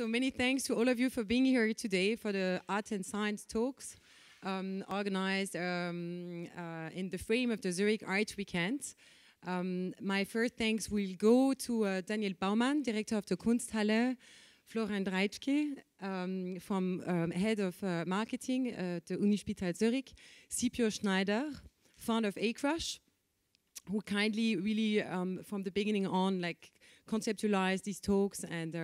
So many thanks to all of you for being here today for the art and science talks um, organized um, uh, in the frame of the Zurich Art Weekend. Um, my first thanks will go to uh, Daniel Baumann, director of the Kunsthalle, Florian Dreitschke, um, from um, head of uh, marketing at the Unispital Zurich, Scipio Schneider, founder of Acrush, who kindly really um, from the beginning on like conceptualized these talks and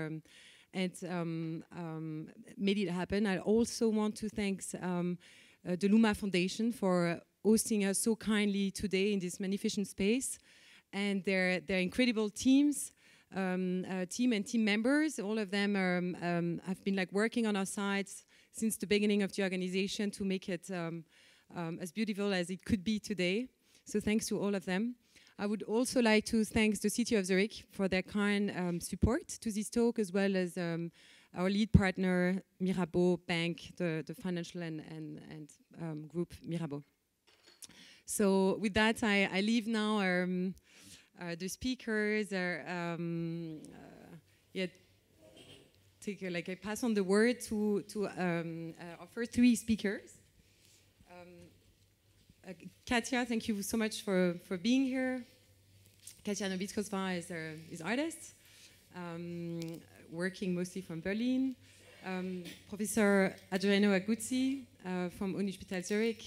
and um, um, made it happen. I also want to thank um, uh, the Luma Foundation for hosting us so kindly today in this magnificent space, and their their incredible teams. Um, uh, team and team members, all of them are, um, have been like working on our sites since the beginning of the organization to make it as beautiful as it could be today. So thanks to all of them. I would also like to thank the City of Zurich for their kind um, support to this talk, as well as um, our lead partner, Mirabaud Bank, the, the financial and, and, and um, group Mirabaud. So with that, I, I leave now um, uh, the speakers. Are, um, uh, yeah, take a, like I pass on the word to, to um, uh, our first three speakers. Uh, Katja, thank you so much for, for being here. Katja Novitskova is, an is artist, um, working mostly from Berlin. Um, Professor Adriano Aguzzi uh, from Unispital Zurich,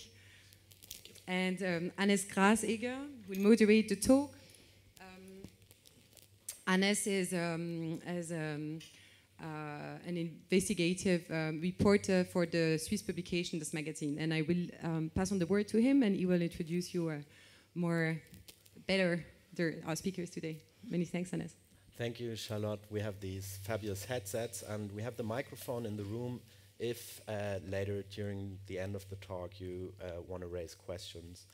and um, Hannes Grassegger will moderate the talk. Um, is, um, is um, an investigative um, reporter for the Swiss publication, Das Magazin. And I will um, pass on the word to him and he will introduce you uh, more, better, our speakers today. Many thanks, Hannes. Thank you, Charlotte. We have these fabulous headsets and we have the microphone in the room if uh, later during the end of the talk you uh, want to raise questions.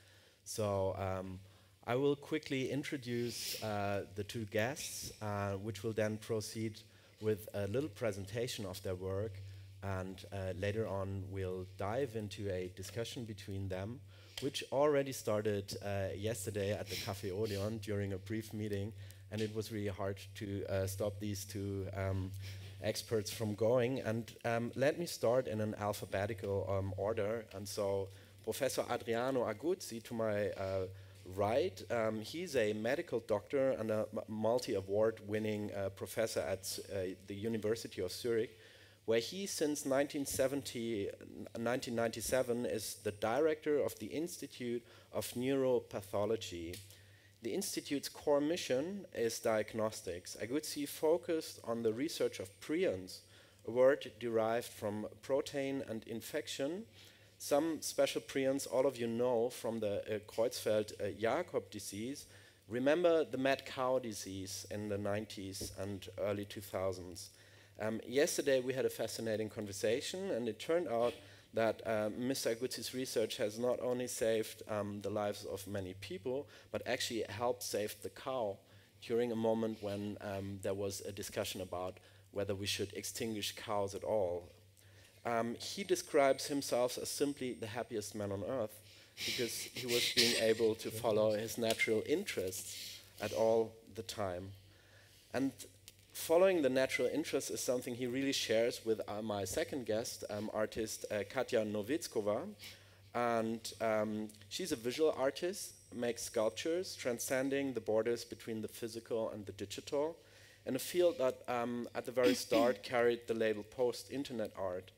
So um, I will quickly introduce uh, the two guests, uh, which will then proceed with a little presentation of their work, and uh, later on we'll dive into a discussion between them, which already started uh, yesterday at the Café Odeon during a brief meeting, and it was really hard to uh, stop these two um, experts from going. And um, let me start in an alphabetical um, order, and so Professor Adriano Aguzzi to my uh, right. Um, he's a medical doctor and a multi-award winning uh, professor at uh, the University of Zurich, where he since 1970, 1997 is the director of the Institute of Neuropathology. The Institute's core mission is diagnostics. Aguzzi focused on the research of prions, a word derived from protein and infection, some special prions all of you know from the uh, Creutzfeldt-Jakob uh, disease. Remember the mad cow disease in the 90s and early 2000s. Um, yesterday we had a fascinating conversation and it turned out that uh, Mr. Aguzzi's research has not only saved um, the lives of many people, but actually helped save the cow during a moment when um, there was a discussion about whether we should extinguish cows at all. Um, he describes himself as simply the happiest man on earth because he was being able to follow his natural interests at all the time. And following the natural interests is something he really shares with uh, my second guest, um, artist uh, Katja Novitskova. And um, she's a visual artist, makes sculptures transcending the borders between the physical and the digital, in a field that um, at the very start carried the label post-internet art.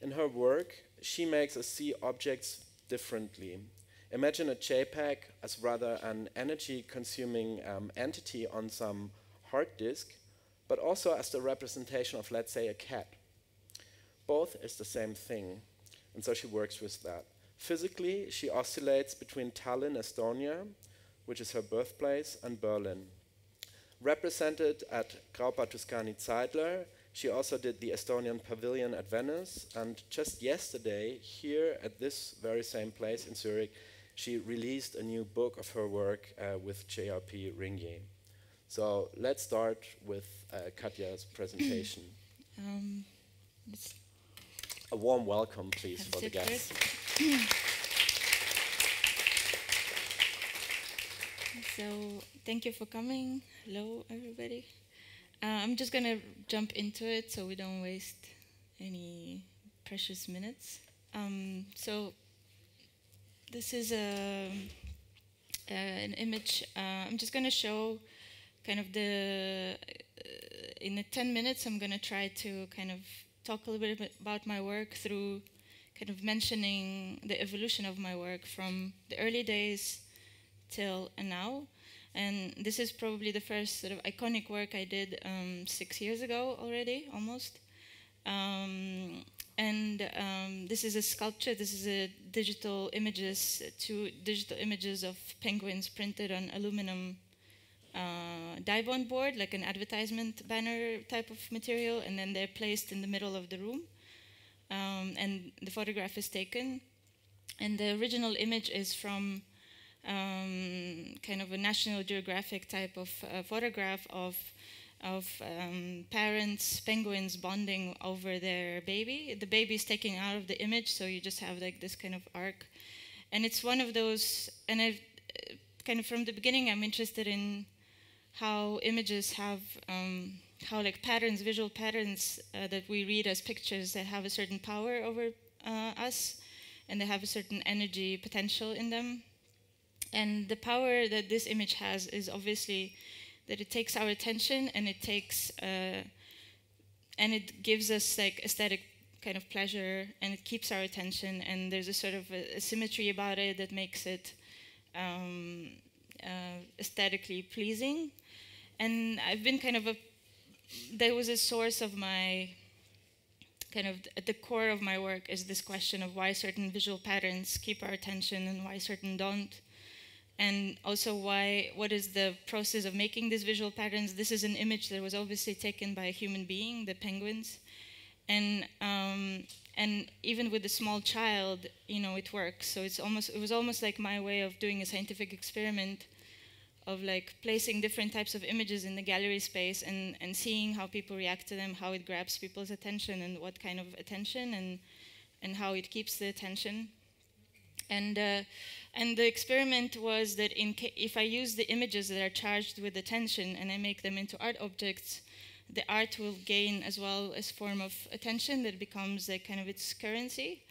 In her work, she makes us see objects differently. Imagine a JPEG as rather an energy consuming um, entity on some hard disk, but also as the representation of, let's say, a cat. Both is the same thing, and so she works with that. Physically, she oscillates between Tallinn, Estonia, which is her birthplace, and Berlin. Represented at Kraupa-Tuskany Zeidler, she also did the Estonian Pavilion at Venice, and just yesterday, here at this very same place in Zurich, she released a new book of her work uh, with JRP Ringier. So let's start with uh, Katja's presentation. Um, a warm welcome, please, for the guests. so, thank you for coming. Hello, everybody. Uh, I'm just going to jump into it so we don't waste any precious minutes. Um, so this is a, uh, an image. Uh, I'm just going to show kind of the, uh, in the 10 minutes, I'm going to try to kind of talk a little bit about my work through kind of mentioning the evolution of my work from the early days till now. And this is probably the first sort of iconic work I did um, six years ago already, almost. Um, and um, this is a sculpture. This is a digital images, two digital images of penguins printed on aluminum uh, Dibond board, like an advertisement banner type of material, and then they're placed in the middle of the room. Um, and the photograph is taken. And the original image is from um, kind of a National Geographic type of uh, photograph of of um, parents penguins bonding over their baby. The baby is taken out of the image, so you just have like this kind of arc, and it's one of those. And I've uh, kind of from the beginning, I'm interested in how images have um, how like patterns, visual patterns uh, that we read as pictures that have a certain power over uh, us, and they have a certain energy potential in them. And the power that this image has is obviously that it takes our attention and it takes uh, and it gives us like aesthetic kind of pleasure and it keeps our attention and there's a sort of a, a symmetry about it that makes it um, uh, aesthetically pleasing. And I've been kind of a that was a source of my kind of at the core of my work is this question of why certain visual patterns keep our attention and why certain don't and also why what is the process of making these visual patterns? This is an image that was obviously taken by a human being the penguins. And um, and even with a small child you know it works. So it's almost it was almost like my way of doing a scientific experiment of like placing different types of images in the gallery space and, and seeing how people react to them, how it grabs people's attention and what kind of attention and, and how it keeps the attention. And, uh, and the experiment was that if I use the images that are charged with attention and I make them into art objects, the art will gain as well as form of attention that becomes like kind of its currency,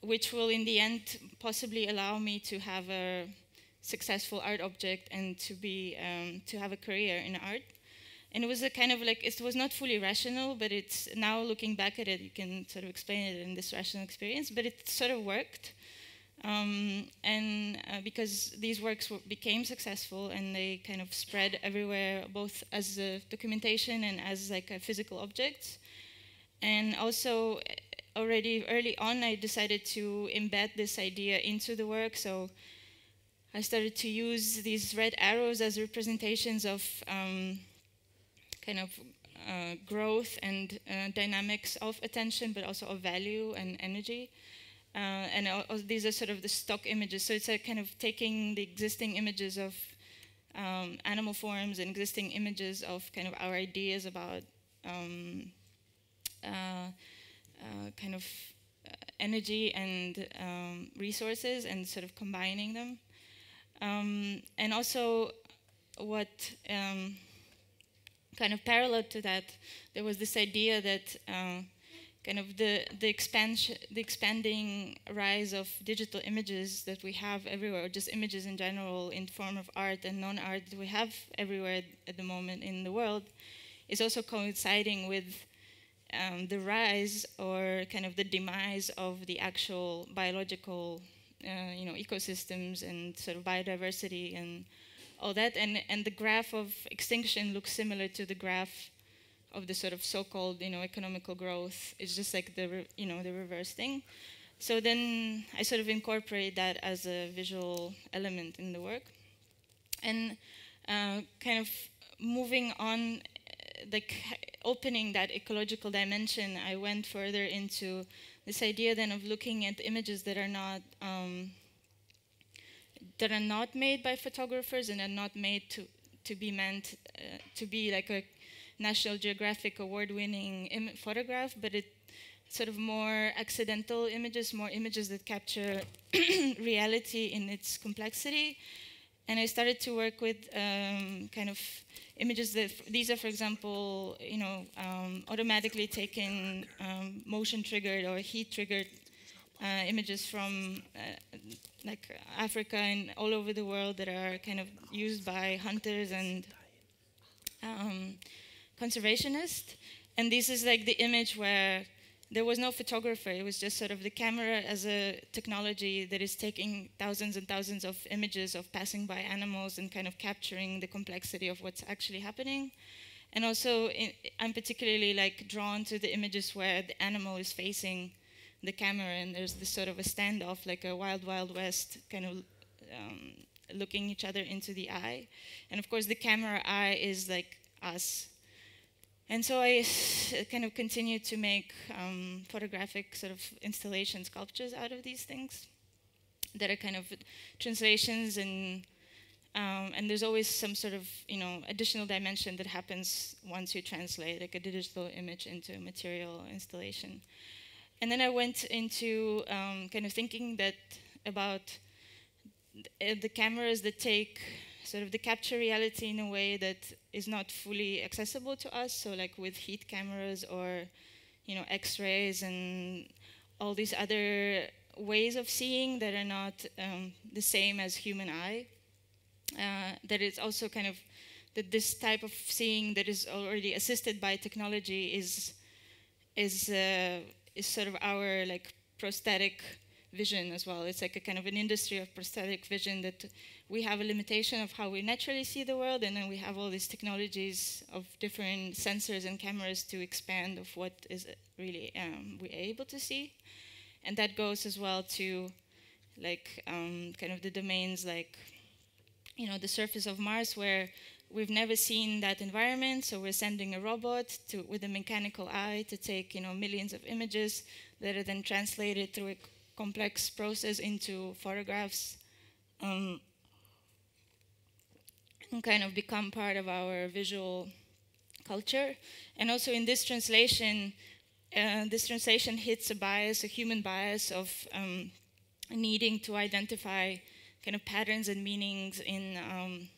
which will in the end possibly allow me to have a successful art object and to be um, to have a career in art. And it was a kind of like it was not fully rational, but it's now looking back at it, you can sort of explain it in this rational experience. But it sort of worked, um, and uh, because these works became successful and they kind of spread everywhere, both as documentation and as like a physical objects. And also, already early on, I decided to embed this idea into the work. So I started to use these red arrows as representations of um, kind of uh, growth and uh, dynamics of attention, but also of value and energy. Uh, and these are sort of the stock images. So it's a kind of taking the existing images of um, animal forms and existing images of kind of our ideas about um, uh, uh, kind of uh, energy and um, resources and sort of combining them. Um, and also, what um, kind of parallel to that, there was this idea that uh, kind of the the expansion, the expanding rise of digital images that we have everywhere, or just images in general in form of art and non-art that we have everywhere at the moment in the world, is also coinciding with um, the rise or kind of the demise of the actual biological uh, you know, ecosystems and sort of biodiversity and all that. And, and the graph of extinction looks similar to the graph of the sort of so-called, you know, economical growth. It's just like the, you know, the reverse thing. So then I sort of incorporate that as a visual element in the work. And uh, kind of moving on, like opening that ecological dimension, I went further into this idea then of looking at images that are not um, that are not made by photographers and are not made to to be meant uh, to be like a National Geographic award-winning photograph, but it sort of more accidental images, more images that capture reality in its complexity. And I started to work with um, kind of images that these are, for example, you know, um, automatically taken um, motion triggered or heat triggered uh, images from uh, like Africa and all over the world that are kind of used by hunters and conservationists. And this is like the image where there was no photographer. It was just sort of the camera as a technology that is taking thousands and thousands of images of passing by animals and kind of capturing the complexity of what's actually happening. And also, in, I'm particularly like drawn to the images where the animal is facing the camera and there's this sort of a standoff, like a wild, wild west kind of um, looking each other into the eye. And of course, the camera eye is like us and so I kind of continued to make um, photographic sort of installation sculptures out of these things that are kind of translations and um, and there's always some sort of you know additional dimension that happens once you translate like a digital image into a material installation. And then I went into um, kind of thinking that about the cameras that take sort of the capture reality in a way that is not fully accessible to us. So like with heat cameras or you know X-rays and all these other ways of seeing that are not um, the same as human eye. Uh, that it's also kind of that this type of seeing that is already assisted by technology is is uh, is sort of our like prosthetic vision as well. It's like a kind of an industry of prosthetic vision that we have a limitation of how we naturally see the world, and then we have all these technologies of different sensors and cameras to expand of what is really um, we're able to see, and that goes as well to like um, kind of the domains like you know the surface of Mars where we've never seen that environment, so we're sending a robot to, with a mechanical eye to take you know millions of images that are then translated through a complex process into photographs. Um, and kind of become part of our visual culture. And also in this translation, uh, this translation hits a bias, a human bias of um, needing to identify kind of patterns and meanings in um,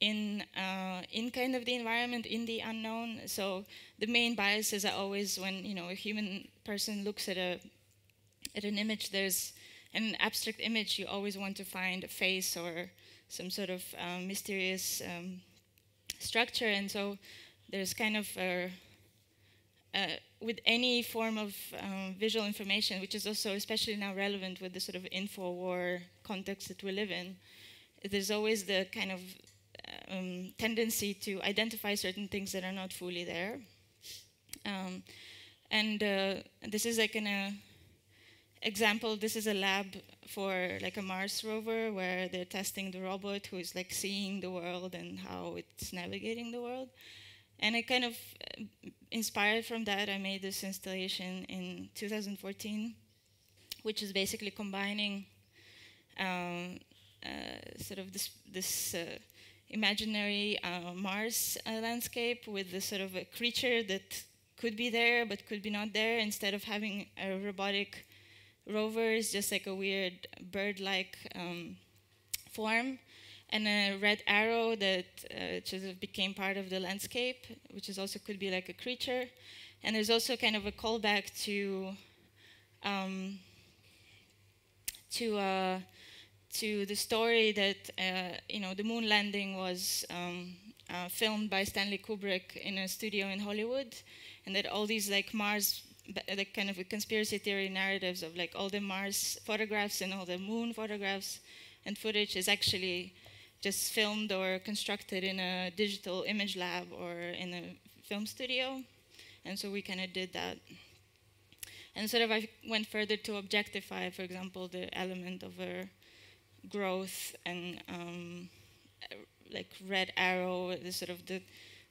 in uh, in kind of the environment, in the unknown. So the main biases are always when you know a human person looks at a at an image. There's an abstract image. You always want to find a face or some sort of um, mysterious um, structure. And so there's kind of a, uh, with any form of um, visual information, which is also especially now relevant with the sort of info war context that we live in, there's always the kind of um, tendency to identify certain things that are not fully there. Um, and uh, this is like an uh, example. This is a lab for like a Mars rover where they're testing the robot who is like seeing the world and how it's navigating the world. And I kind of uh, inspired from that. I made this installation in 2014, which is basically combining um, uh, sort of this, this uh, imaginary uh, Mars uh, landscape with the sort of a creature that could be there but could be not there instead of having a robotic rover is just like a weird bird-like um, form, and a red arrow that uh, just became part of the landscape, which is also could be like a creature. And there's also kind of a callback to um, to uh, to the story that uh, you know the moon landing was um, uh, filmed by Stanley Kubrick in a studio in Hollywood, and that all these like Mars like kind of conspiracy theory narratives of like all the Mars photographs and all the moon photographs and footage is actually just filmed or constructed in a digital image lab or in a film studio. And so we kind of did that. And sort of I went further to objectify, for example, the element of a growth and um, like red arrow, the sort of the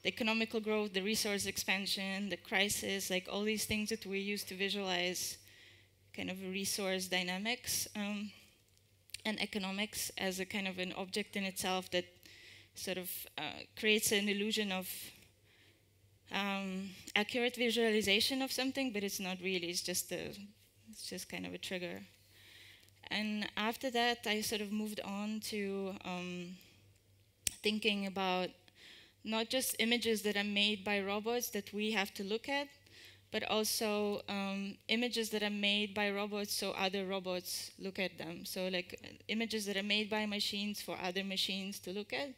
the economical growth, the resource expansion, the crisis, like all these things that we use to visualize kind of resource dynamics um, and economics as a kind of an object in itself that sort of uh, creates an illusion of um, accurate visualization of something, but it's not really. It's just a, it's just kind of a trigger. And after that, I sort of moved on to um, thinking about not just images that are made by robots that we have to look at, but also um, images that are made by robots so other robots look at them. So like images that are made by machines for other machines to look at.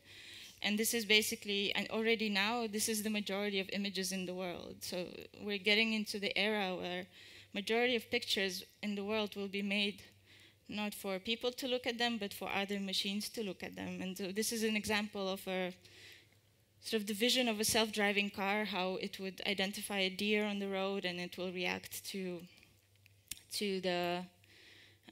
And this is basically, and already now, this is the majority of images in the world. So we're getting into the era where majority of pictures in the world will be made not for people to look at them, but for other machines to look at them. And so this is an example of a sort of the vision of a self-driving car, how it would identify a deer on the road and it will react to to the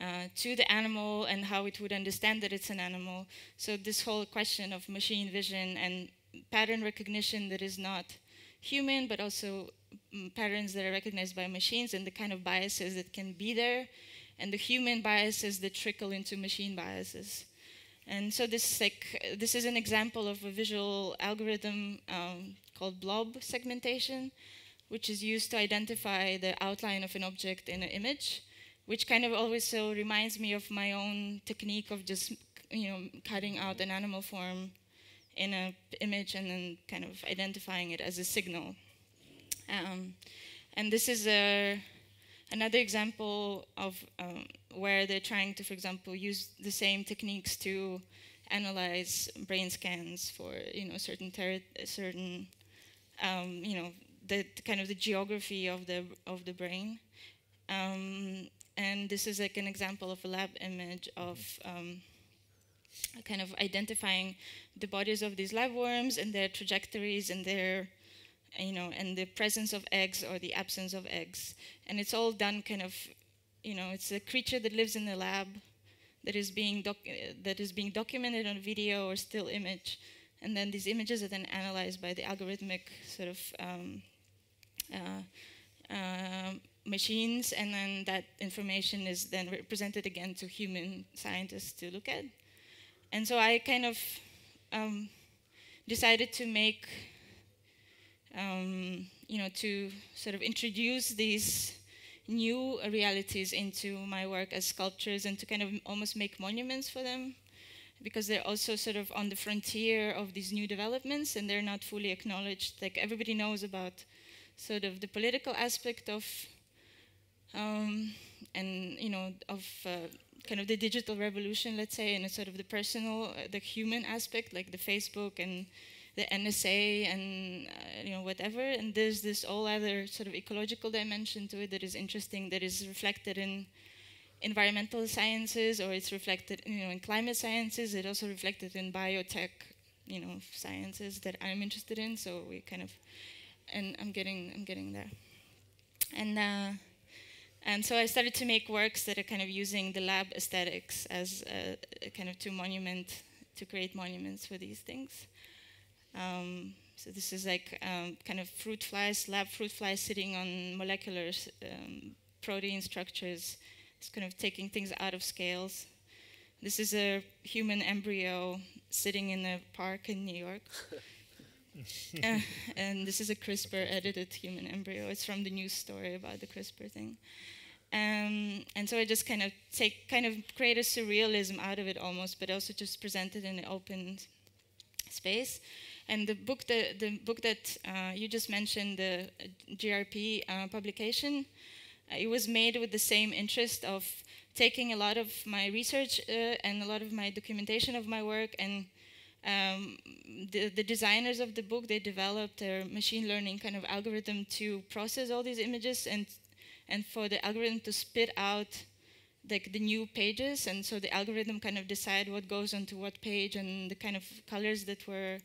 uh, to the animal and how it would understand that it's an animal. So this whole question of machine vision and pattern recognition that is not human, but also mm, patterns that are recognized by machines and the kind of biases that can be there and the human biases that trickle into machine biases. And so this, like, this is an example of a visual algorithm um, called blob segmentation, which is used to identify the outline of an object in an image, which kind of always so reminds me of my own technique of just, you know, cutting out an animal form in an image and then kind of identifying it as a signal. Um, and this is a Another example of um, where they're trying to, for example, use the same techniques to analyze brain scans for you know certain certain um, you know the kind of the geography of the of the brain. Um, and this is like an example of a lab image of um, kind of identifying the bodies of these lab worms and their trajectories and their you know, and the presence of eggs or the absence of eggs. And it's all done kind of, you know, it's a creature that lives in the lab that is being that is being documented on video or still image, and then these images are then analyzed by the algorithmic sort of um, uh, uh, machines, and then that information is then represented again to human scientists to look at. And so I kind of um, decided to make um, you know, to sort of introduce these new realities into my work as sculptures and to kind of almost make monuments for them because they're also sort of on the frontier of these new developments and they're not fully acknowledged. Like everybody knows about sort of the political aspect of um, and you know of uh, kind of the digital revolution, let's say, and sort of the personal, uh, the human aspect, like the Facebook and the NSA and uh, you know whatever. And there's this all other sort of ecological dimension to it that is interesting, that is reflected in environmental sciences, or it's reflected you know in climate sciences. It also reflected in biotech, you know, sciences that I'm interested in. So we kind of, and I'm getting I'm getting there, and. Uh, and so I started to make works that are kind of using the lab aesthetics as a, a kind of to monument, to create monuments for these things. Um, so this is like um, kind of fruit flies, lab fruit flies sitting on molecular um, protein structures. It's kind of taking things out of scales. This is a human embryo sitting in a park in New York. uh, and this is a CRISPR edited human embryo. It's from the news story about the CRISPR thing. Um, and so I just kind of take, kind of create a surrealism out of it almost, but also just present it in an open space. And the book, the, the book that uh, you just mentioned, the JRP uh, publication, uh, it was made with the same interest of taking a lot of my research uh, and a lot of my documentation of my work and um, the, the, designers of the book, they developed a machine learning kind of algorithm to process all these images and, and for the algorithm to spit out like the new pages. And so the algorithm kind of decide what goes onto what page and the kind of colors that were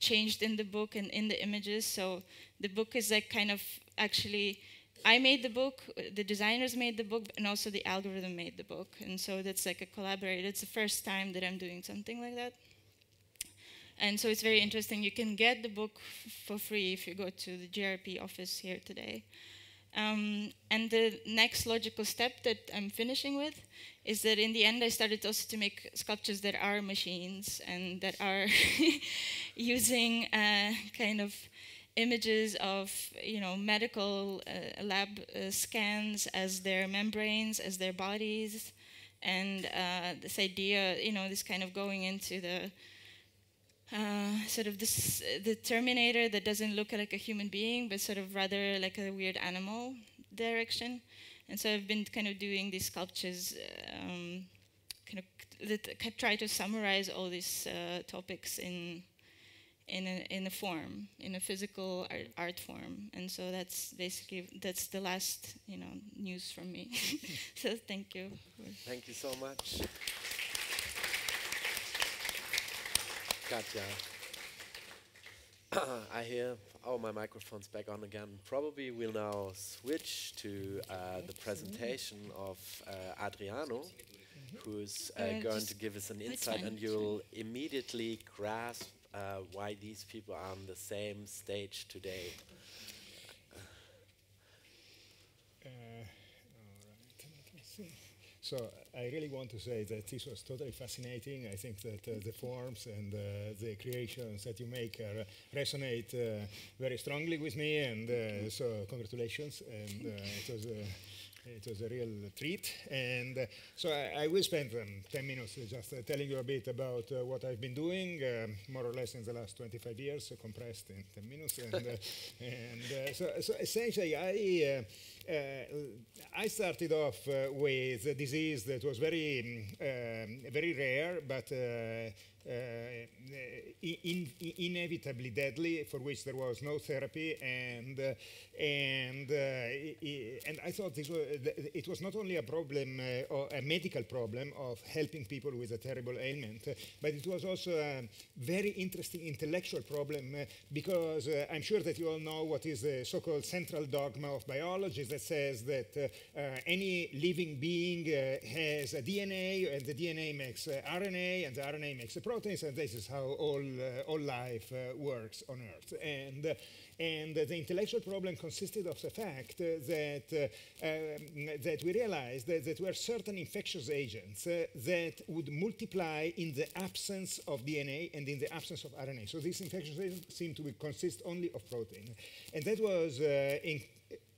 changed in the book and in the images. So the book is like kind of actually, I made the book, the designers made the book, and also the algorithm made the book. And so that's like a collaborative. It's the first time that I'm doing something like that. And so it's very interesting. You can get the book for free if you go to the JRP office here today. Um, and the next logical step that I'm finishing with is that in the end I started also to make sculptures that are machines and that are using uh, kind of images of you know medical uh, lab uh, scans as their membranes, as their bodies, and uh, this idea, you know, this kind of going into the uh, sort of this the Terminator that doesn't look like a human being, but sort of rather like a weird animal direction. And so I've been kind of doing these sculptures, um, kind of that try to summarize all these uh, topics in in a, in a form, in a physical art, art, form. And so that's basically that's the last you know news from me. so thank you. Thank you so much. Katja. I hear, oh, my microphone's back on again. Probably we'll now switch to uh, the presentation of uh, Adriano, who's uh, uh going to give us an insight, and you'll immediately grasp uh, why these people are on the same stage today. So I really want to say that this was totally fascinating. I think that uh, the forms and uh, the creations that you make uh, resonate uh, very strongly with me, and uh, so congratulations. And it was. It was a real treat. And so I, I, will spend um, 10 minutes just telling you a bit about what I've been doing, um, more or less in the last 25 years, compressed in 10 minutes. And, and so, so, essentially, I I started off uh, with a disease that was very, um, very rare, but uh, uh, Uh, uh, in, inevitably deadly, for which there was no therapy, and uh, and uh, and I thought this was it was not only a problem, uh, or a medical problem of helping people with a terrible ailment, but it was also a very interesting intellectual problem because I'm sure that you all know what is the so-called central dogma of biology that says that any living being has a DNA, and the DNA makes RNA, and the RNA makes a proteins, and this is how all, uh, all life uh, works on Earth. And, uh, and the intellectual problem consisted of the fact that, um, that we realized that, that there were certain infectious agents that would multiply in the absence of DNA and in the absence of RNA. So these infectious agents seem to consist only of protein. And that was in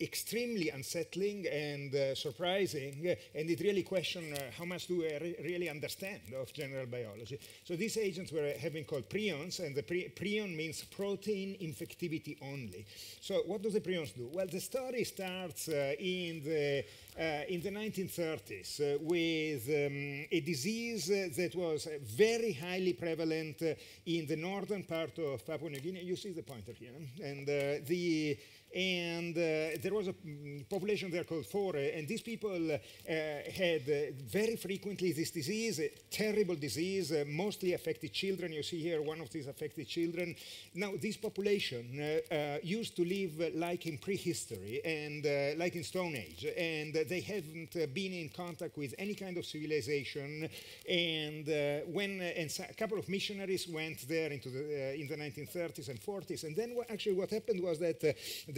extremely unsettling and uh, surprising, and it really questioned uh, how much do we re really understand of general biology. So these agents were been called prions, and the pre prion means protein infectivity only. So what do the prions do? Well, the story starts uh, in the uh, in the 1930s uh, with um, a disease that was very highly prevalent in the northern part of Papua New Guinea. You see the pointer here, and the and uh, there was a mm, population there called Fore, and these people uh, had uh, very frequently this disease, a terrible disease, uh, mostly affected children. You see here one of these affected children. Now, this population uh, uh, used to live like in prehistory and like in Stone Age, and they haven't been in contact with any kind of civilization. And when and a couple of missionaries went there into the in the 1930s and 40s, and then actually what happened was that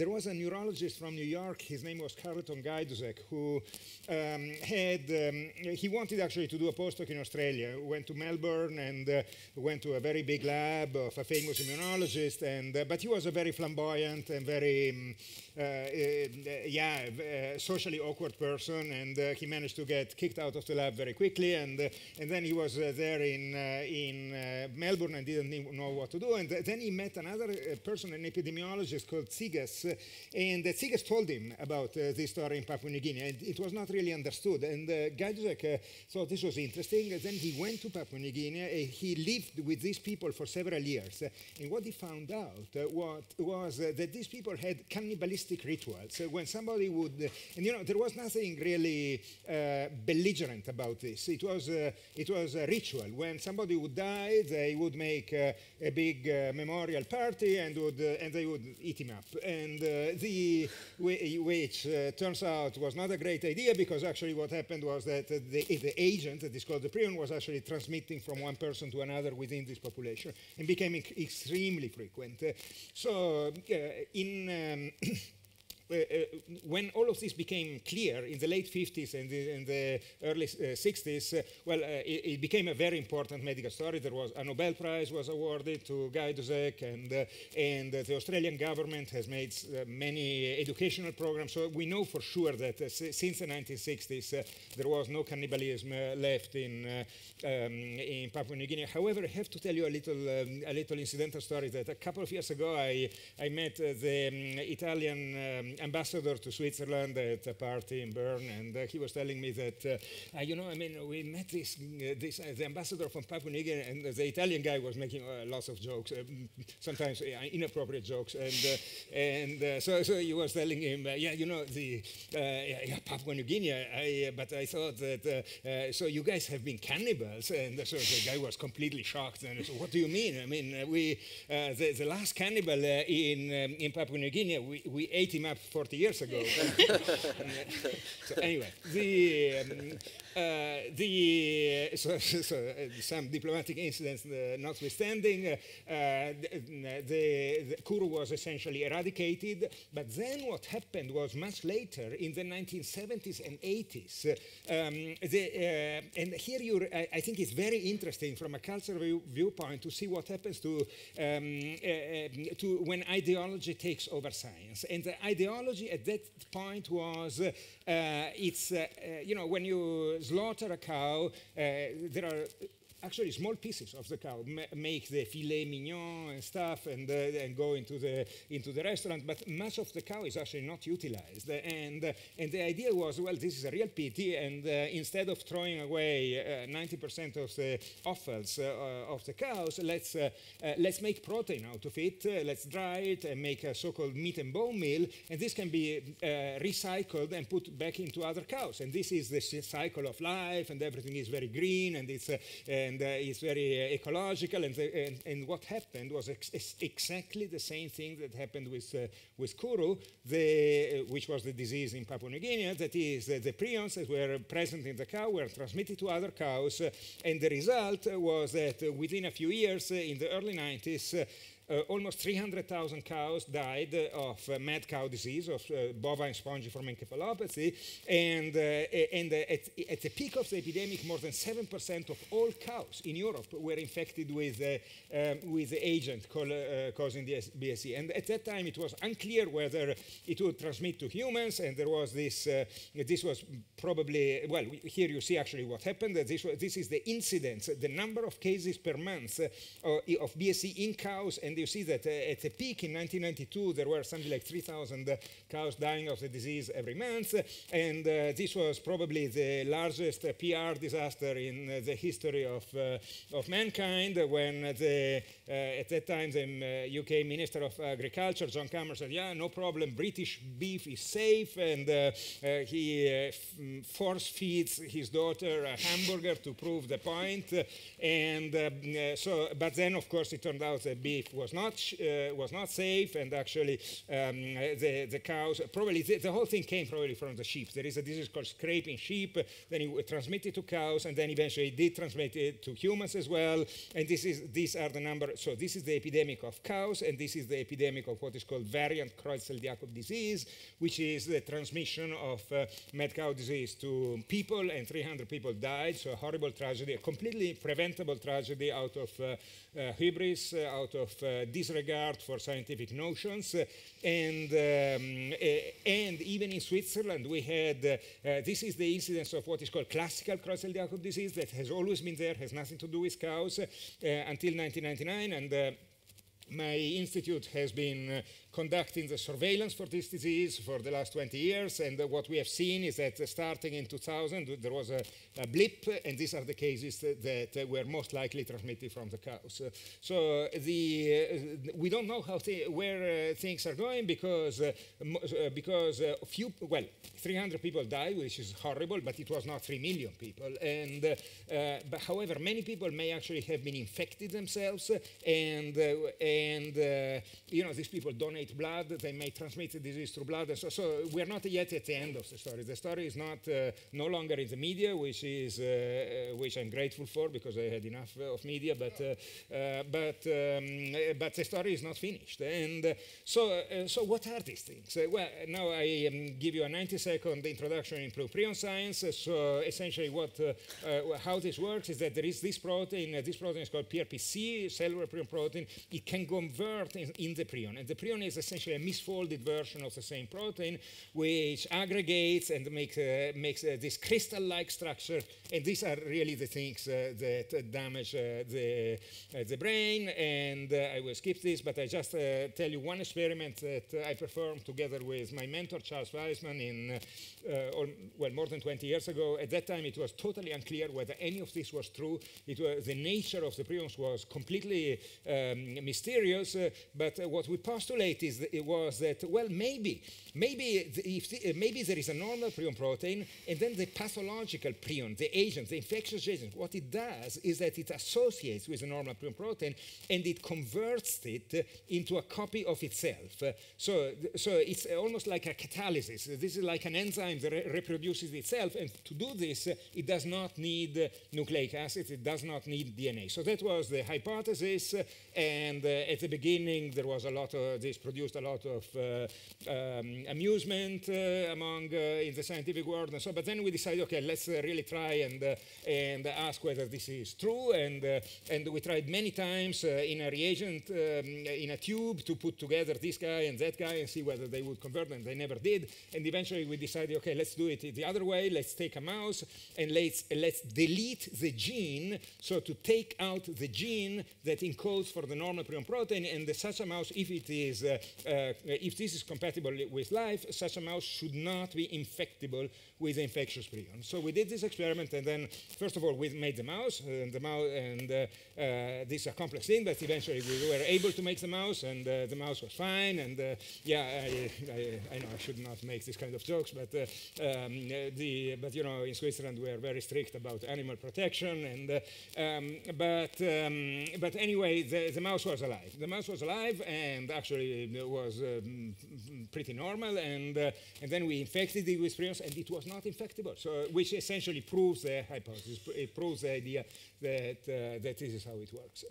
there was a neurologist from New York, his name was Carleton Gajdusek, who um, had, um, he wanted actually to do a postdoc in Australia, went to Melbourne and uh, went to a very big lab of a famous immunologist, and, uh, but he was a very flamboyant and very, um, yeah, uh, socially awkward person, and uh, he managed to get kicked out of the lab very quickly, and, and then he was there in, in Melbourne and didn't know what to do, and then he met another person, an epidemiologist called Zigas, and uh, Zigas told him about uh, this story in Papua New Guinea, and it was not really understood. And uh, Gajdusek uh, thought this was interesting. And Then he went to Papua New Guinea. Uh, he lived with these people for several years. Uh, and what he found out uh, what, was that these people had cannibalistic rituals. So when somebody would, and you know, there was nothing really belligerent about this. It was, it was a ritual. When somebody would die, they would make a big memorial party and, would, and they would eat him up. And the, which uh, turns out was not a great idea because actually what happened was that the, the agent that is called the prion was actually transmitting from one person to another within this population and became extremely frequent. Uh, so uh, in um, uh, Uh, when all of this became clear in the late 50s and the, in the early uh, 60s, uh, well, it, it, became a very important medical story. There was a Nobel Prize was awarded to Gajdusek, and and the Australian government has made many educational programs. So we know for sure that since the 1960s there was no cannibalism left in um, in Papua New Guinea. However, I have to tell you a little um, a little incidental story that a couple of years ago I I met the um, Italian um, ambassador to Switzerland at a party in Bern, and uh, he was telling me that, uh, you know, I mean, we met this, uh, this uh, the ambassador from Papua New Guinea, and the Italian guy was making uh, lots of jokes, uh, sometimes inappropriate jokes, and and so so he was telling him, yeah, you know, the yeah, Papua New Guinea, I, but I thought that so you guys have been cannibals, and so the guy was completely shocked, and so what do you mean? I mean, we the, the last cannibal in um, in Papua New Guinea, we, we ate him up 40 years ago. so anyway, the um, uh, the so, so uh, some diplomatic incidents uh, notwithstanding, uh, the, the, the, Kuru was essentially eradicated. But then what happened was much later, in the 1970s and 80s, um, the, and here you, I, I, think it's very interesting from a cultural view, viewpoint to see what happens to um, to when ideology takes over science. And the ideology at that point was uh, it's, uh, uh, you know, when you slaughter a cow, there are actually small pieces of the cow, ma make the filet mignon and stuff, and, uh, and go into the into the restaurant. But much of the cow is actually not utilized, and uh, and the idea was, well, this is a real pity, and uh, instead of throwing away 90% of the offals of the cows, let's let's make protein out of it. let's dry it and make a so-called meat and bone meal, and this can be recycled and put back into other cows. And this is the cycle of life, and everything is very green, and it's and and uh, it's very uh, ecological. And, the, and, and, what happened was ex exactly the same thing that happened with, uh, with Kuru, the, which was the disease in Papua New Guinea. That is, the prions that were present in the cow were transmitted to other cows. and the result was that within a few years, in the early 90s, uh, almost 300,000 cows died of uh, mad cow disease, of uh, bovine spongiform encephalopathy, and, uh, and uh, at, at, the peak of the epidemic, more than 7% of all cows in Europe were infected with, uh, um, with the agent causing the BSE. And at that time, it was unclear whether it would transmit to humans, and there was this, this was probably, well, here you see actually what happened. This, this is the incidence, the number of cases per month of BSE in cows and and you see that uh, at a peak in 1992, there were something like 3,000 uh, cows dying of the disease every month. And uh, this was probably the largest PR disaster in the history of, of mankind when the, Uh, at that time the uh, UK Minister of Agriculture, John Cameron, said, yeah, no problem, British beef is safe. And uh, he mm, force feeds his daughter a hamburger to prove the point. And so, but then, of course, it turned out that beef was not uh, was not safe, and actually um, the the cows probably the, the, whole thing came probably from the sheep. There is a disease called scrapie in sheep. Then it transmitted to cows, and then eventually it did transmit it to humans as well. And this is these are the number. So this is the epidemic of cows, and this is the epidemic of what is called variant Creutzfeldt-Jakob disease, which is the transmission of uh, mad cow disease to people, and 300 people died. So a horrible tragedy, a completely preventable tragedy out of uh, Uh, hubris, uh, out of uh, disregard for scientific notions. Uh, and, um, uh, and even in Switzerland, we had this is the incidence of what is called classical Creutzfeldt-Jakob disease that has always been there, has nothing to do with cows until 1999. And my institute has been conducting the surveillance for this disease for the last 20 years, and uh, what we have seen is that uh, starting in 2000, there was a, a, blip, and these are the cases that, that uh, were most likely transmitted from the cows. so the, we don't know how where things are going because, because few, well, 300 people died, which is horrible, but it was not 3 million people. And, but however, many people may actually have been infected themselves, and, and uh, you know these people donate blood. They may transmit the disease through blood, and so, so we're not yet at the end of the story. The story is not uh, no longer in the media, which is uh, uh which I'm grateful for because I had enough uh, of media. But uh, but um, but the story is not finished, and so so what are these things? well, now I um, give you a 90-second introduction into prion science. so essentially, what how this works is that there is this protein. this protein is called PRPC, cellular prion protein. It can convert in, in the prion, and the prion is essentially a misfolded version of the same protein, which aggregates and makes uh, makes uh, this crystal-like structure. And these are really the things uh, that damage the the brain. And I will skip this, but I just tell you one experiment that I performed together with my mentor Charles Weissmann in well more than 20 years ago. At that time, it was totally unclear whether any of this was true. It was the nature of the prions was completely um, mysterious. Uh, but uh, what we postulate is it was that well maybe maybe if the, maybe there is a normal prion protein and then the pathological prion, the agent, the infectious agent. What it does is that it associates with a normal prion protein and it converts it into a copy of itself. so so it's almost like a catalysis. This is like an enzyme that re reproduces itself, and to do this, it does not need nucleic acids. It does not need DNA. So that was the hypothesis, and uh, at the beginning there was a lot of this produced a lot of uh, um, amusement uh, among in the scientific world and so. But then we decided, okay, let's really try and and ask whether this is true, and and we tried many times in a reagent um, in a tube to put together this guy and that guy and see whether they would convert, and they never did. And eventually we decided, okay, let's do it the other way. Let's take a mouse and let's let's delete the gene. So to take out the gene that encodes for the normal prion protein, and the, such a mouse, if it is, uh, uh, if this is compatible with life, such a mouse should not be infectable with infectious prion. So we did this experiment, and then first of all we made the mouse, and the mouse, and uh, uh, this is a complex thing, but eventually we were able to make the mouse, and uh, the mouse was fine. And uh, yeah, I, I, I, know I should not make this kind of jokes, but um, the but you know in Switzerland we are very strict about animal protection, and um, but um, but anyway, the, the mouse was alive. The mouse was alive, and actually it was um, pretty normal, and uh, and then we infected it with prions, and it was not infectable. So which essentially proves the hypothesis. It proves the idea that uh, that this is how it works.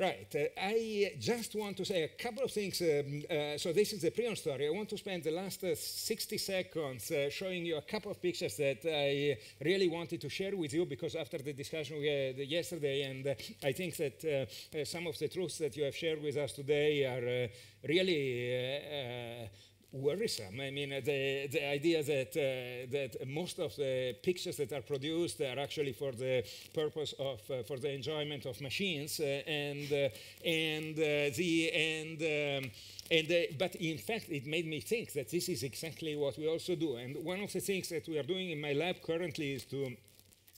Right. Uh, I just want to say a couple of things. Um, uh, so this is the prion story. I want to spend the last uh, 60 seconds uh, showing you a couple of pictures that I really wanted to share with you because after the discussion we had yesterday, and uh, I think that uh, some of the truths that you have shared with us today are really worrisome. I mean, the, the idea that, uh, that most of the pictures that are produced are actually for the purpose of, uh, for the enjoyment of machines uh, and, uh, and uh, the, and, um, and, but in fact, it made me think that this is exactly what we also do. And one of the things that we are doing in my lab currently is to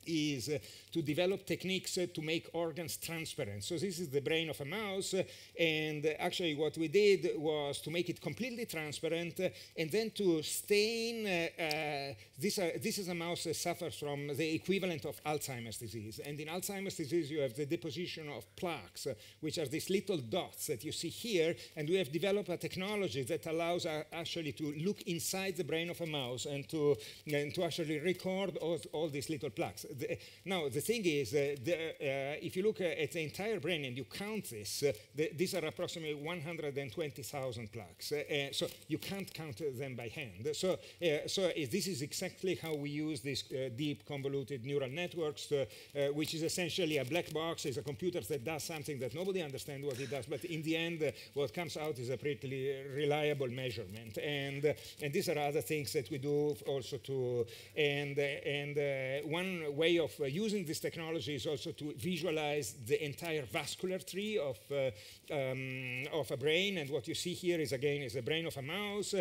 is uh, to develop techniques uh, to make organs transparent. So this is the brain of a mouse, uh, and uh, actually what we did was to make it completely transparent, uh, and then to stain. Uh, this, this is a mouse that suffers from the equivalent of Alzheimer's disease, and in Alzheimer's disease you have the deposition of plaques, which are these little dots that you see here, and we have developed a technology that allows actually to look inside the brain of a mouse and to, and to actually record all, all these little plaques the, now, the thing is, uh, the, uh, if you look uh, at the entire brain and you count this, uh, the, these are approximately 120,000 plaques. Uh, uh, so you can't count them by hand. So, so this is exactly how we use these deep convoluted neural networks, to, which is essentially a black box. It's a computer that does something that nobody understands what it does, but in the end, what comes out is a pretty reliable measurement. And, and these are other things that we do also to, and, and one way of uh, using this technology is also to visualize the entire vascular tree of, uh, um, of a brain. And what you see here is, again, is the brain of a mouse.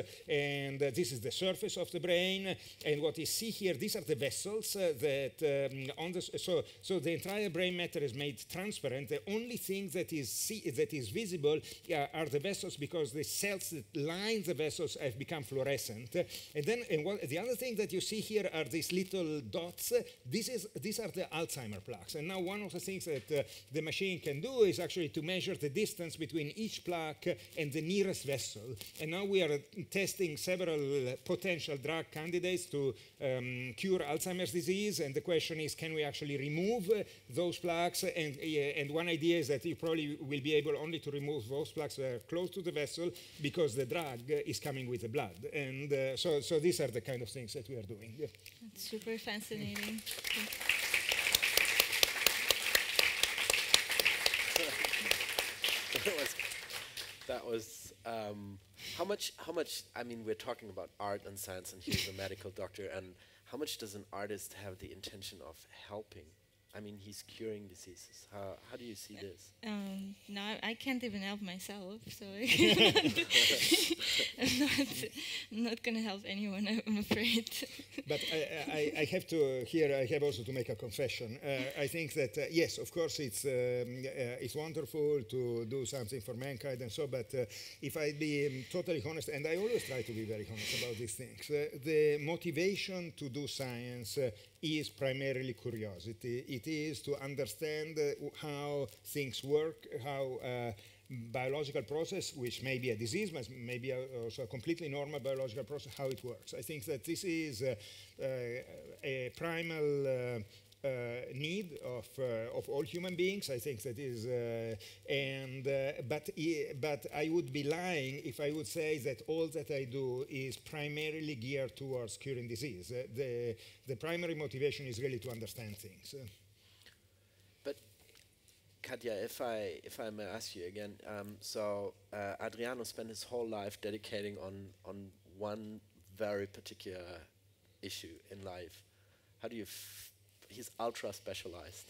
and uh, this is the surface of the brain. And what you see here, these are the vessels that um, on the, so, so the entire brain matter is made transparent. The only thing that is, see, that is visible are the vessels because the cells that line the vessels have become fluorescent. And then and what, the other thing that you see here are these little dots. This is, these are the Alzheimer plaques. And now one of the things that uh, the machine can do is actually to measure the distance between each plaque and the nearest vessel. And now we are testing several potential drug candidates to um, cure Alzheimer's disease. And the question is, can we actually remove uh, those plaques? And, uh, and one idea is that you probably will be able only to remove those plaques that are close to the vessel because the drug is coming with the blood. And uh, so, so these are the kind of things that we are doing. Yeah. That's super fascinating. That was, that was um, how much, how much, I mean, we're talking about art and science, and he's a medical doctor, and how much does an artist have the intention of helping? I mean, he's curing diseases. How, how do you see this? Um, no, I can't even help myself, so I'm not, I'm not going to help anyone, I'm afraid. but I, I, I, have to here. I have also to make a confession. Uh, I think that uh, yes, of course, it's um, uh, it's wonderful to do something for mankind and so. But uh, if I be um, totally honest, and I always try to be very honest about these things, uh, the motivation to do science uh, is primarily curiosity. It is to understand how things work, how uh, biological process, which may be a disease, but maybe a, also a completely normal biological process, how it works. I think that this is uh, uh a primal uh, need of, uh, of all human beings. I think that is, uh, and but but I would be lying if I would say that all that I do is primarily geared towards curing disease. the the primary motivation is really to understand things. But Katja, if I if I may ask you again, um, so uh, Adriano spent his whole life dedicating on on one very particular issue in life. How do you he's ultra specialized.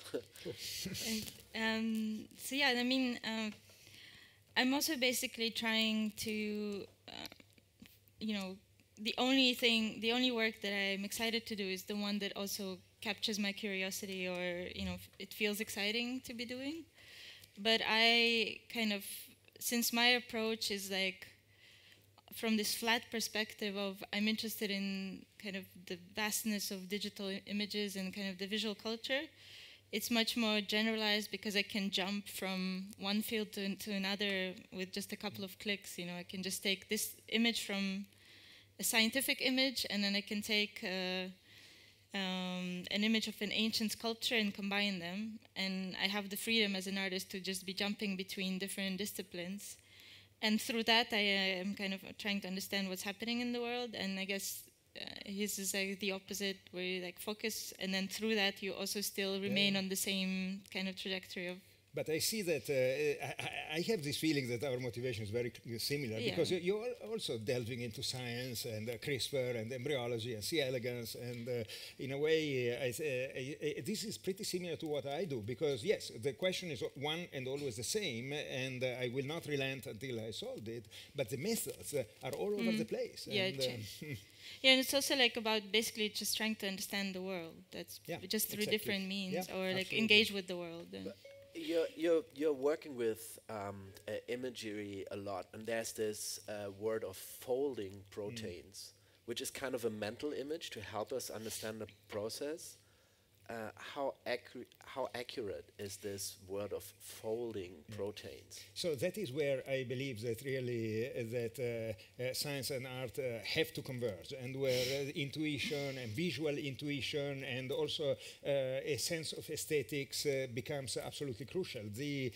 and, um, so yeah, I mean, uh, I'm also basically trying to, uh, you know, the only thing, the only work that I'm excited to do is the one that also captures my curiosity or you know it feels exciting to be doing. But I kind of, since my approach is like from this flat perspective of I'm interested in kind of the vastness of digital images and kind of the visual culture, it's much more generalized because I can jump from one field to, to another with just a couple of clicks. You know, I can just take this image from a scientific image, and then I can take uh, um, an image of an ancient sculpture and combine them. And I have the freedom as an artist to just be jumping between different disciplines and through that, I uh, am kind of trying to understand what's happening in the world. And I guess uh, his is like the opposite, where you like focus, and then through that, you also still remain yeah. on the same kind of trajectory of but I see that uh, I, I, have this feeling that our motivation is very similar yeah. because you're also delving into science and uh, CRISPR and embryology and C. elegans, and uh, in a way, uh, I, this is pretty similar to what I do because yes, the question is one and always the same, and uh, I will not relent until I solved it. But the methods uh, are all over mm. the place. Yeah, and, yeah, and it's also like about basically just trying to understand the world. That's yeah, just through exactly. different means, yeah, or like absolutely. engage with the world. But you're you're you're working with um, uh, imagery a lot, and there's this uh, word of folding proteins, mm. which is kind of a mental image to help us understand the process. Uh, how, accu how accurate is this word of folding yeah. proteins? So that is where I believe that really uh, that uh, uh, science and art uh, have to converge, and where uh, intuition and visual intuition and also a sense of aesthetics becomes absolutely crucial. The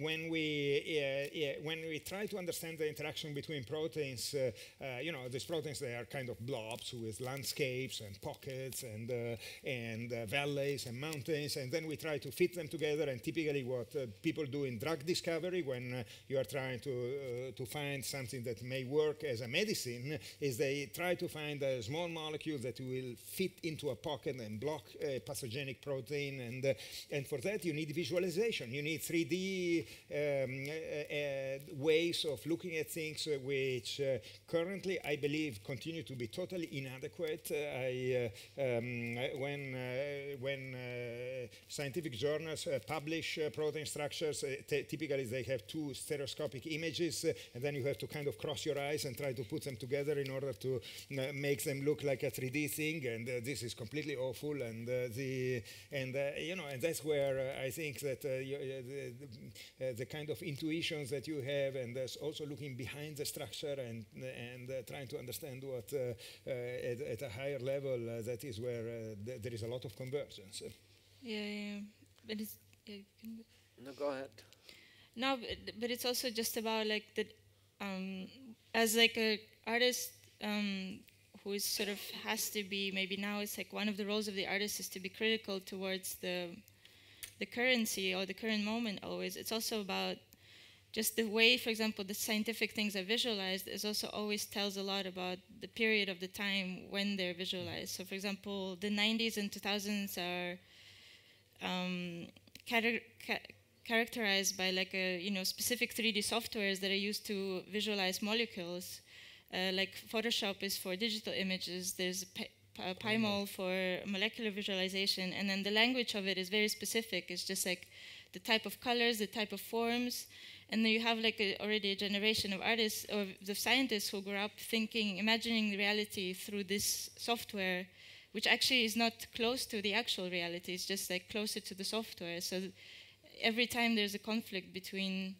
when we when we try to understand the interaction between proteins, you know, these proteins they are kind of blobs with landscapes and pockets and and valleys and mountains, and then we try to fit them together. And typically, what uh, people do in drug discovery when uh, you are trying to, uh, to find something that may work as a medicine is they try to find a small molecule that will fit into a pocket and block a pathogenic protein. And, uh, and for that, you need visualization. You need 3D um, uh, uh, ways of looking at things, which currently, I believe, continue to be totally inadequate. I, um, when when uh, scientific journals uh, publish uh, protein structures, uh, typically they have two stereoscopic images, uh, and then you have to kind of cross your eyes and try to put them together in order to uh, make them look like a 3D thing. And this is completely awful. And the and you know, and that's where I think that you, the, the, kind of intuitions that you have, and also looking behind the structure and and trying to understand what at, at, a higher level that is where th there is a lot of convergence. Yeah, yeah. but it's yeah, no. Go ahead. No, but, but it's also just about like the um, as like a artist um, who is sort of has to be maybe now it's like one of the roles of the artist is to be critical towards the the currency or the current moment always. It's also about just the way, for example, the scientific things are visualized is also always tells a lot about the period of the time when they're visualized. So, for example, the 90s and 2000s are um, ca characterized by like a you know specific 3D softwares that are used to visualize molecules. Uh, like Photoshop is for digital images. There's PyMol for molecular visualization, and then the language of it is very specific. It's just like the type of colors, the type of forms, and then you have like a, already a generation of artists or the scientists who grew up thinking, imagining reality through this software, which actually is not close to the actual reality. It's just like closer to the software. So every time there's a conflict between,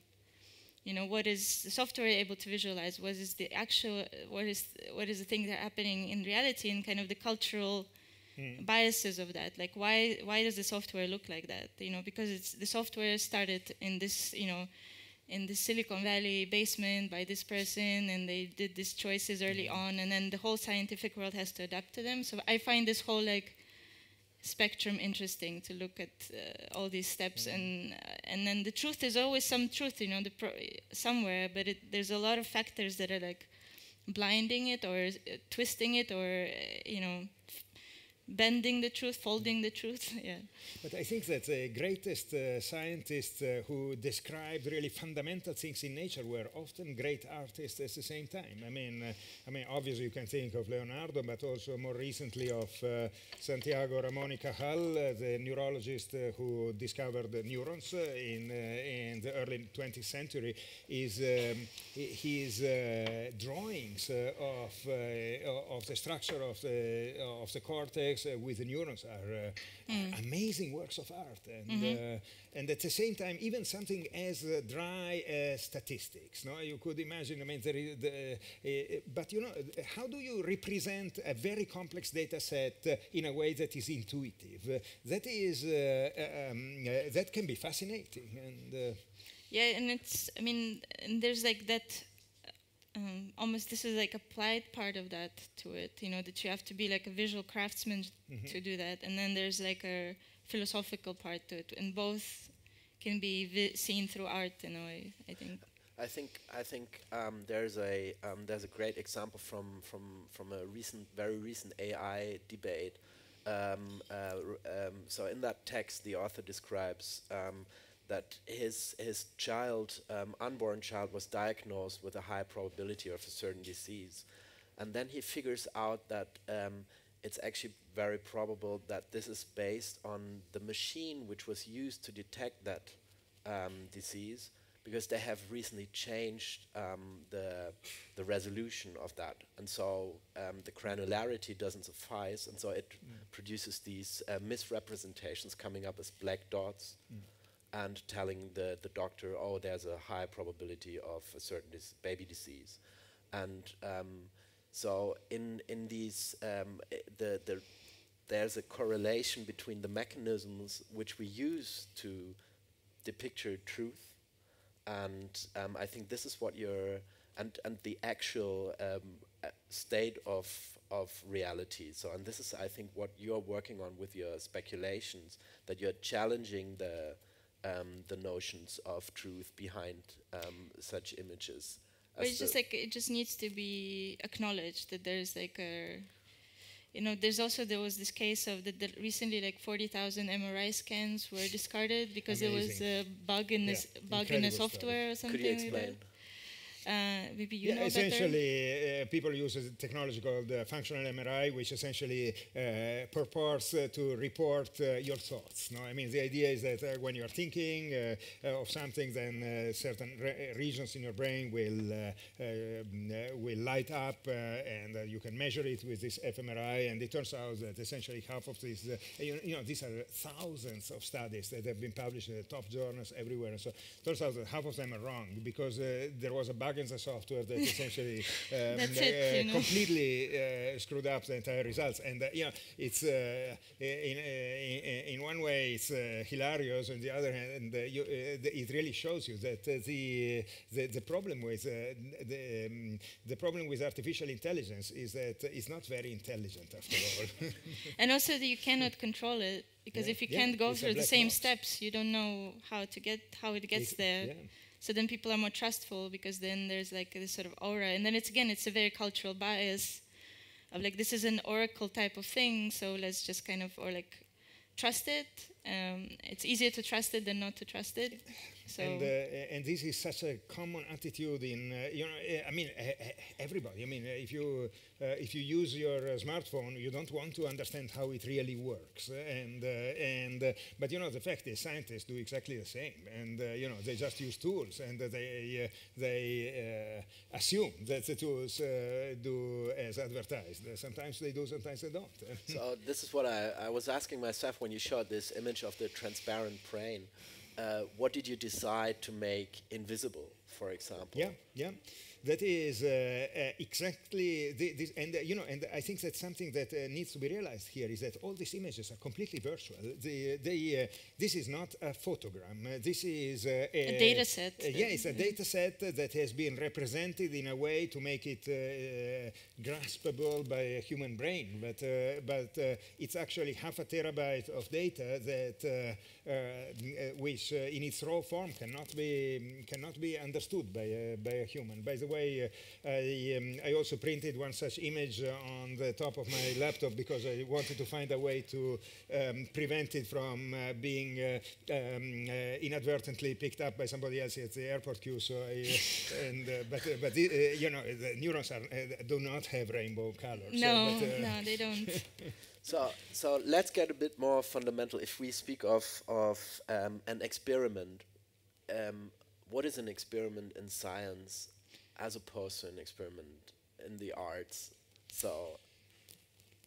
you know, what is the software able to visualize, what is the actual, what is what is the thing that happening in reality, and kind of the cultural. Mm. biases of that like why why does the software look like that you know because it's the software started in this you know in the Silicon Valley basement by this person, and they did these choices early mm-hmm. on, and then the whole scientific world has to adapt to them. So I find this whole like spectrum interesting to look at uh, all these steps, mm. and uh, and then the truth is always some truth, you know, somewhere, but it, there's a lot of factors that are like blinding it or uh, twisting it or uh, you know bending the truth, folding the truth. yeah. But I think that the greatest uh, scientists uh, who described really fundamental things in nature were often great artists at the same time. I mean, uh, I mean, obviously you can think of Leonardo, but also more recently of uh, Santiago Ramon y Cajal, uh, the neurologist uh, who discovered neurons in, in the early 20th century. Is um, his drawings of of the structure of the of the cortex uh, with the neurons are uh, mm. amazing works of art. And. Uh, and at the same time, even something as dry as statistics. No? You could imagine, I mean, there is the, but you know, how do you represent a very complex data set in a way that is intuitive? that is, um, that can be fascinating. And, yeah, and it's, I mean, there's like that um, almost this is like applied part of that to it you know that you have to be like a visual craftsman mm-hmm. to do that and then there's like a philosophical part to it and both can be vi- seen through art in a way i think I think I think um, there's a um, there's a great example from from from a recent very recent AI debate. Um, uh, um, so in that text, the author describes um, that his his child, um, unborn child, was diagnosed with a high probability of a certain disease, and then he figures out that um, it's actually very probable that this is based on the machine which was used to detect that um, disease, because they have recently changed um, the the resolution of that, and so um, the granularity doesn't suffice, and so it mm. produces these uh, misrepresentations coming up as black dots. Mm and telling the, the doctor, oh, there's a high probability of a certain dis baby disease. And um, so in, in these, um, the, the, there's a correlation between the mechanisms which we use to depict truth. And um, I think this is what you're, and, and the actual um, uh, state of, of reality. So, and this is, I think, what you're working on with your speculations, that you're challenging the, um, the notions of truth behind um, such images. But it's just like it just needs to be acknowledged that there's like a, you know, there's also there was this case of that recently like 40,000 MRI scans were discarded because Amazing. there was a bug in yeah. this bug Incredible in the software study. or something. Could you explain? Like Uh, maybe you yeah, know essentially, uh, people use a technology called uh, functional MRI, which essentially uh, purports uh, to report uh, your thoughts. No, I mean the idea is that uh, when you're thinking of something, then certain re regions in your brain will um, will light up, and you can measure it with this fMRI. And it turns out that essentially half of these, you, you, know, these are thousands of studies that have been published in the top journals everywhere. So it turns out that half of them are wrong because there was a bug in the software that essentially um, it, you completely uh, screwed up the entire results. And uh, know, it's uh, in, in, in one way it's hilarious, on the other hand, you, the, it really shows you that the, the, the problem with the um, the problem with artificial intelligence is that it's not very intelligent after all. and also that you cannot control it because yeah. if you yeah, can't go through the same box. steps, you don't know how to get how it gets It's- there. yeah. So then people are more trustful because then there's like this sort of aura, and then it's again it's a very cultural bias of like this is an oracle type of thing, so let's just kind of or like trust it. Um, it's easier to trust it than not to trust it. So And, uh, and this is such a common attitude in, uh, you know, uh, I mean, uh, uh, everybody. I mean, if you uh, if you use your uh, smartphone, you don't want to understand how it really works. And uh, and uh, but you know, the fact is, scientists do exactly the same. And uh, you know, they just use tools, and uh, they uh, they uh, assume that the tools uh, do as advertised. Uh, sometimes they do, sometimes they don't. So this is what I, I was asking myself when you showed this image of the transparent brain. Uh, what did you decide to make invisible, for example? Yeah, yeah. That is uh, uh, exactly thi- this, and uh, you know, and I think that something that uh, needs to be realized here is that all these images are completely virtual. They, they, uh, this is not a photogram. Uh, this is uh, A data set. yeah, it's a data set that has been represented in a way to make it uh, graspable by a human brain. But uh, but uh, it's actually half a terabyte of data that, uh, uh, uh, which uh, in its raw form cannot be cannot be understood by a, by a human. By the way, uh, I, um, I also printed one such image uh, on the top of my laptop because I wanted to find a way to um, prevent it from uh, being uh, um, uh, inadvertently picked up by somebody else at the airport queue. So I, uh, and uh, but uh, but uh, you know the neurons are, uh, do not have rainbow colors. so, no, but, uh, no, they don't. So, so let's get a bit more fundamental. If we speak of of um, an experiment, um, what is an experiment in science, as opposed to an experiment in the arts? So,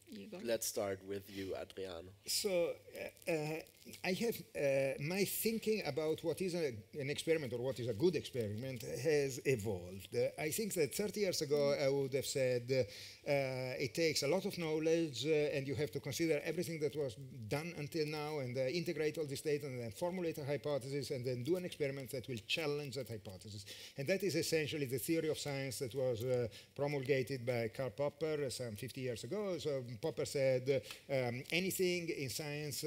You go. let's start with you, Adriano. So uh, uh, I have uh, my thinking about what is a, an experiment or what is a good experiment has evolved. Uh, I think that 30 years ago I would have said uh, it takes a lot of knowledge uh, and you have to consider everything that was done until now and uh, integrate all this data and then formulate a hypothesis and then do an experiment that will challenge that hypothesis. And that is essentially the theory of science that was uh, promulgated by Karl Popper some 50 years ago. So Popper said um, anything in science,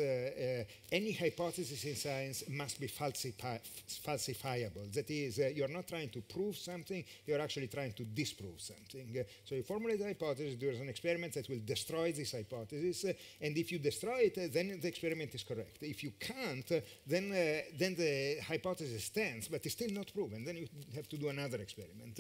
any hypothesis in science must be falsifi- falsifiable. That is, uh, you're not trying to prove something, you're actually trying to disprove something. Uh, so you formulate a hypothesis, there's an experiment that will destroy this hypothesis, uh, and if you destroy it, uh, then the experiment is correct. If you can't, uh, then, uh, then the hypothesis stands, but it's still not proven. Then you have to do another experiment.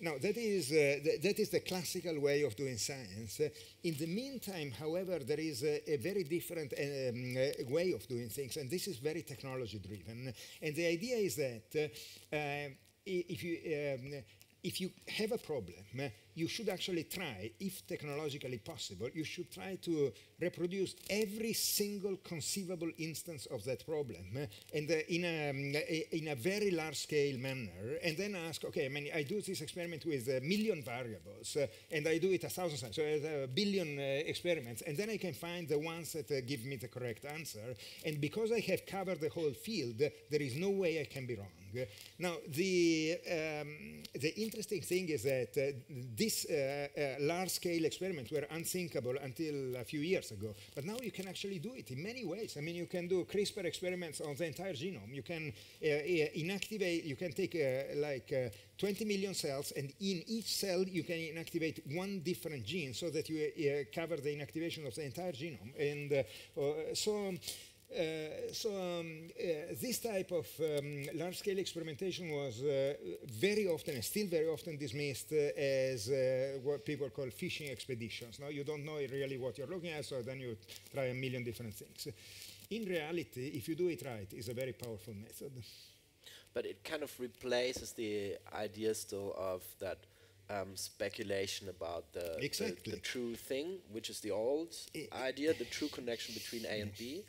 Now, that is, th- that is the classical way of doing science. In the meantime, however, there is a, a very different um, way of doing things, and this is very technology driven. And the idea is that uh, if you um, if you have a problem, you should actually try, if technologically possible, you should try to reproduce every single conceivable instance of that problem uh, and uh, in, a, um, a- in a very large scale manner, and then ask, okay, I mean, I do this experiment with a million variables, uh, and I do it a thousand times, so a billion uh, experiments, and then I can find the ones that uh, give me the correct answer, and because I have covered the whole field, there is no way I can be wrong. Now, the, um, the interesting thing is that uh, these uh, uh, large-scale experiments were unthinkable until a few years ago. But now you can actually do it in many ways. I mean, you can do CRISPR experiments on the entire genome. You can uh, uh, inactivate, you can take uh, like uh, 20 million cells, and in each cell you can inactivate one different gene so that you cover the inactivation of the entire genome. And so Uh, so um, uh, this type of um, large-scale experimentation was uh, very often and still very often dismissed uh, as uh, what people call fishing expeditions. Now you don't know really what you're looking at, so then you try a million different things. In reality, if you do it right, it's a very powerful method. But it kind of replaces the idea still of that um, speculation about the, the- Exactly. the, true thing, which is the old I- idea, the true connection between A and B,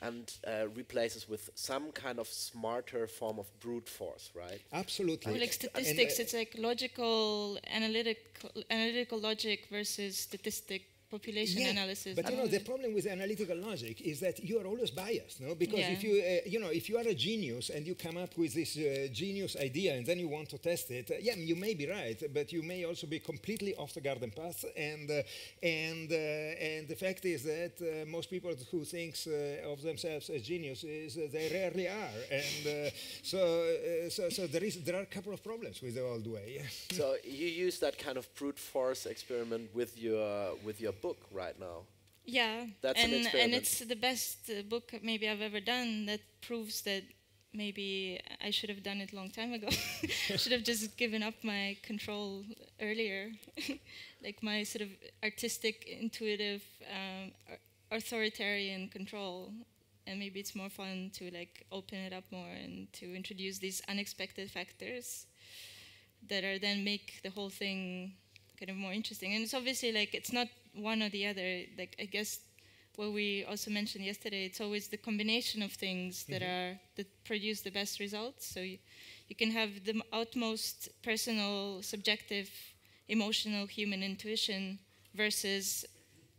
and uh, replaces with some kind of smarter form of brute force, right? Absolutely. Or like And, statistics, uh, it's like logical, analytical, analytical logic versus statistic population Yeah, analysis. But you know, the problem with analytical logic is that you are always biased, no? Because Yeah. if you, uh, you know, if you are a genius and you come up with this uh, genius idea and then you want to test it, uh, yeah, you may be right, but you may also be completely off the garden path. And uh, and uh, and the fact is that uh, most people who thinks uh, of themselves as geniuses, uh, they rarely are. And uh, so, uh, so so there is there are a couple of problems with the old way. so you use that kind of brute force experiment with your with your book right now. Yeah, That's an and and it's the best uh, book maybe I've ever done that proves that maybe I should have done it a long time ago. should have just given up my control earlier, like my sort of artistic, intuitive, um, authoritarian control. And maybe it's more fun to like open it up more and to introduce these unexpected factors that are then make the whole thing kind of more interesting. And it's obviously like it's not one or the other. Like I guess what we also mentioned yesterday, it's always the combination of things that mm-hmm. are that produce the best results. So you, you can have the utmost personal, subjective, emotional human intuition versus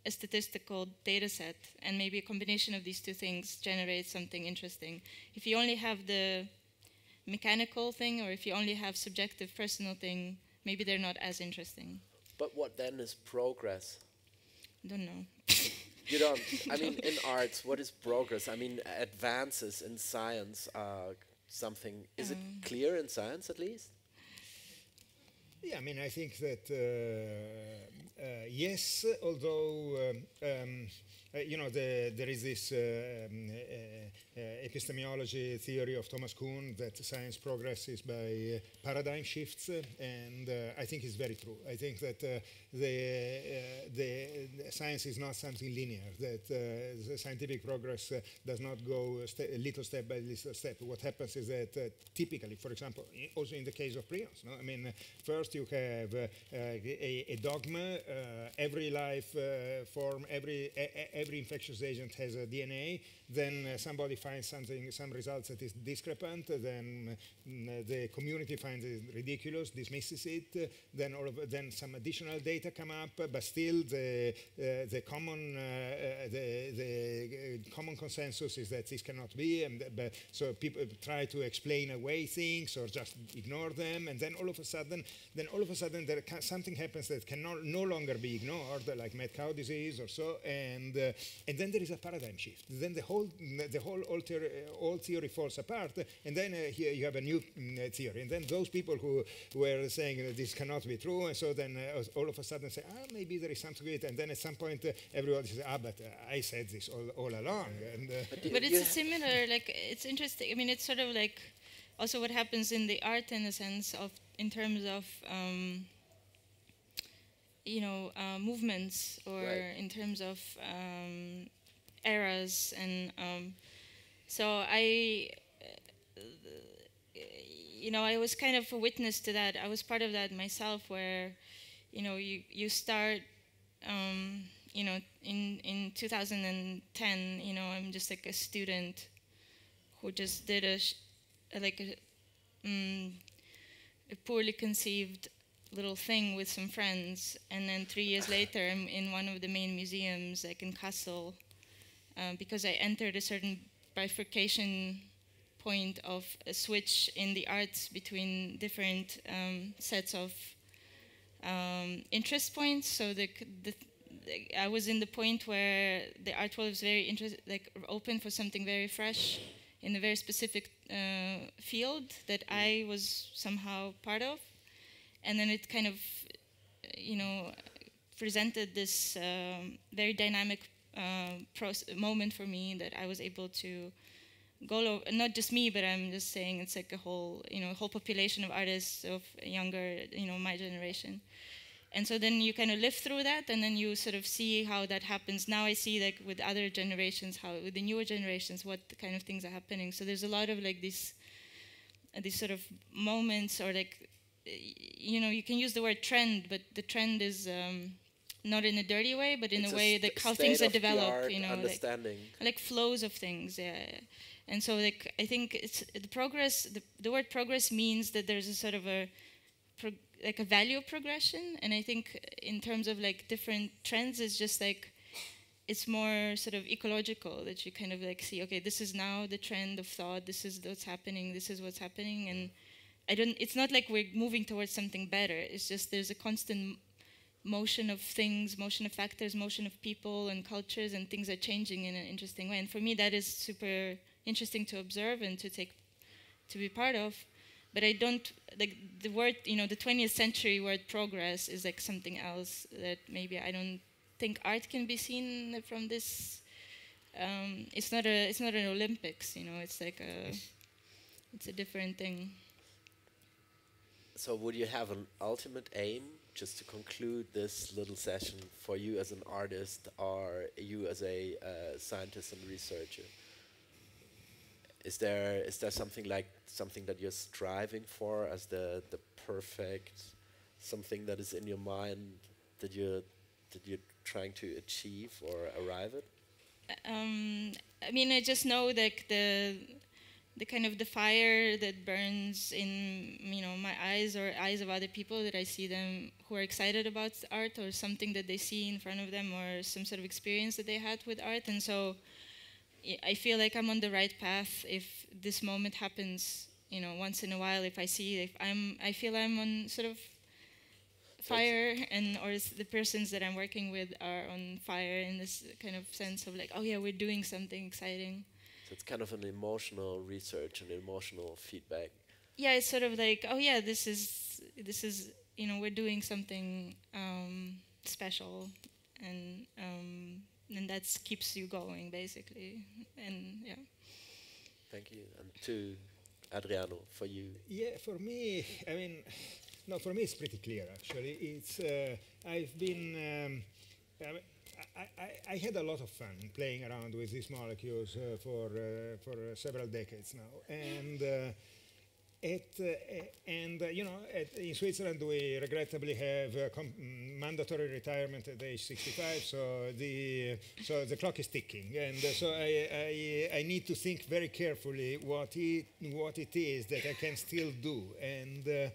a statistical data set, and maybe a combination of these two things generates something interesting. If you only have the mechanical thing, or if you only have subjective personal thing, maybe they're not as interesting. But what then is progress? Don't know. You don't. I mean, in arts, what is progress? I mean, advances in science are something. Is it clear in science at least? Yeah, I mean, I think that uh, uh, yes, although um, um, uh, you know the, there is this uh, epistemology theory of Thomas Kuhn that science progresses by paradigm shifts, and uh, I think it's very true. I think that uh, the, uh, the the science is not something linear. That the scientific progress does not go a ste- little step by little step. What happens is that typically, for example, also in the case of prions, no? I mean, first you have a, a dogma. Every life form, every e- e- every infectious agent has a DNA. Then uh, somebody finds something, some results that is discrepant. Then mm, the community finds it ridiculous, dismisses it. Uh, then all of, then some additional data come up, uh, but still the uh, the common uh, uh, the the uh, common consensus is that this cannot be. And but so people try to explain away things or just ignore them, and then all of a sudden, then all of a sudden there something happens that can no, no longer be ignored, like mad cow disease or so, and uh, and then there is a paradigm shift. Then the whole the whole old theory, old theory falls apart, and then uh, here you have a new mm, theory, and then those people who were saying that this cannot be true, and so then uh, all of a sudden say, ah, maybe there is something to it, and then at some point uh, everybody says, ah, but uh, I said this all, all along, and uh, but it's you a similar like it's interesting. I mean it's sort of like also what happens in the art in a sense of in terms of um, you know uh, movements or Right. in terms of um, eras and um, so i you know i was kind of a witness to that i was part of that myself where you know you you start um, you know in in 2010 you know i'm just like a student who just did a sh- like a, mm, a poorly conceived little thing with some friends and then three years later i'm in one of the main museums like in Kassel uh, because i entered a certain bifurcation point of a switch in the arts between different um, sets of um, interest points. So the, the, I was in the point where the art world was very interest, like open for something very fresh in a very specific uh, field that I was somehow part of, and then it kind of, you know, presented this um, very dynamic uh, moment for me that I was able to go not just me, but I'm just saying it's like a whole you know whole population of artists of younger you know my generation. And so then you kind of live through that, and then you sort of see how that happens. Now I see like with other generations, how with the newer generations, what kind of things are happening. So there's a lot of like these, these sort of moments, or like, you know, you can use the word trend, but the trend is um, not in a dirty way, but in It's a way that how things are state of the developed. You know, like, understanding. like flows of things yeah and so like i think it's the progress the, the word progress means that there's a sort of a prog- like a value progression and i think in terms of like different trends it's just like it's more sort of ecological that you kind of like see okay this is now the trend of thought this is what's happening this is what's happening and i don't it's not like we're moving towards something better it's just there's a constant motion of things, motion of factors, motion of people and cultures, and things are changing in an interesting way. And for me, that is super interesting to observe and to take, to be part of. But I don't like the word, you know, the 20th century word progress is like something else that maybe I don't think art can be seen from this. Um, it's not a, it's not an Olympics, you know. It's like a, it's a different thing. So, would you have an ultimate aim, just to conclude this little session, for you as an artist or you as a uh, scientist and researcher? Is there is there something like something that you're striving for as the the perfect something that is in your mind that you that you're trying to achieve or arrive at? um, I mean, I just know that the the kind of the fire that burns in you know my eyes or eyes of other people that I see them who are excited about art or something that they see in front of them or some sort of experience that they had with art, and so I- feel like I'm on the right path if this moment happens. You know, once in a while, if I see, if I'm, I feel I'm on sort of fire and or the persons that I'm working with are on fire in this kind of sense of like, oh yeah, we're doing something exciting. So it's kind of an emotional research and emotional feedback. Yeah, it's sort of like, oh yeah, this is this is you know we're doing something um, special, and um, and that keeps you going basically, and yeah. Thank you. And to Adriano, for you. Yeah, for me, I mean, no, for me it's pretty clear actually. It's uh, I've been. Um, I, I, had a lot of fun playing around with these molecules uh, for uh, for uh, several decades now, and uh, it, uh, and uh, you know, at, in Switzerland we regrettably have mm, mandatory retirement at age 65, so the so the clock is ticking, and so I, I I need to think very carefully what it what it is that I can still do, and.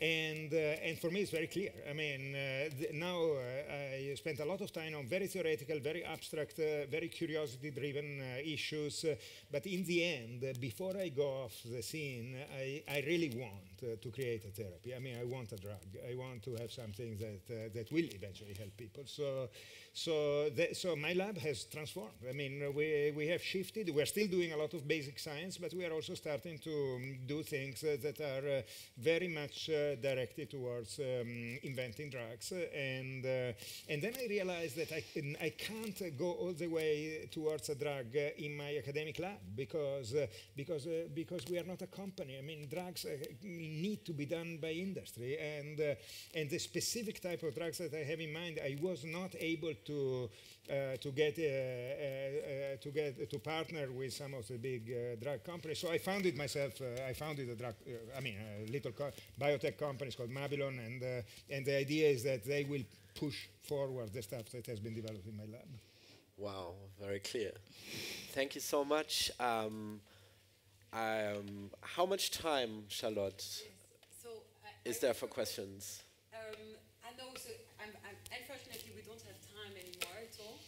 And, uh, and for me, it's very clear. I mean, uh, now uh, I spent a lot of time on very theoretical, very abstract, very curiosity driven uh, issues. but in the end, before I go off the scene, I, I really want to create a therapy. I mean, I want a drug. I want to have something that, that will eventually help people. So, so, the, so my lab has transformed. I mean, we, we have shifted. We're still doing a lot of basic science, but we are also starting to um, do things that are very much directed towards um, inventing drugs. Uh, and, uh, and then I realized that I, can, I can't uh, go all the way towards a drug uh, in my academic lab because, uh, because, uh, because we are not a company. I mean, drugs uh, need to be done by industry. And, uh, and the specific type of drugs that I have in mind, I was not able to uh, to get uh, uh, uh, to get to partner with some of the big uh, drug companies. So I founded myself. Uh, I founded a drug. Uh, I mean, a little biotech company called Mabylon, and uh, and the idea is that they will push forward the stuff that has been developed in my lab. Wow, very clear. Thank you so much. Um, um, how much time, Charlotte, So I- is I there for questions? Um, and also, I'm, I'm, unfortunately, we don't have time anymore at all.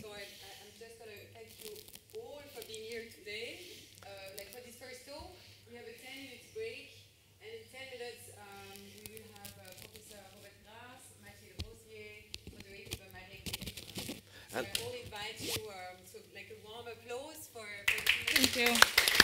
So I, I, I'm just going to thank you all for being here today. Uh, like for this first talk, we have a 10 minutes break, and in 10 minutes, um, we will have uh, Professor Robert Grass, Mathilde Rosier, moderated by Marie Guérin. So And- I all invite you, um, so like a warm applause for, for Thank you.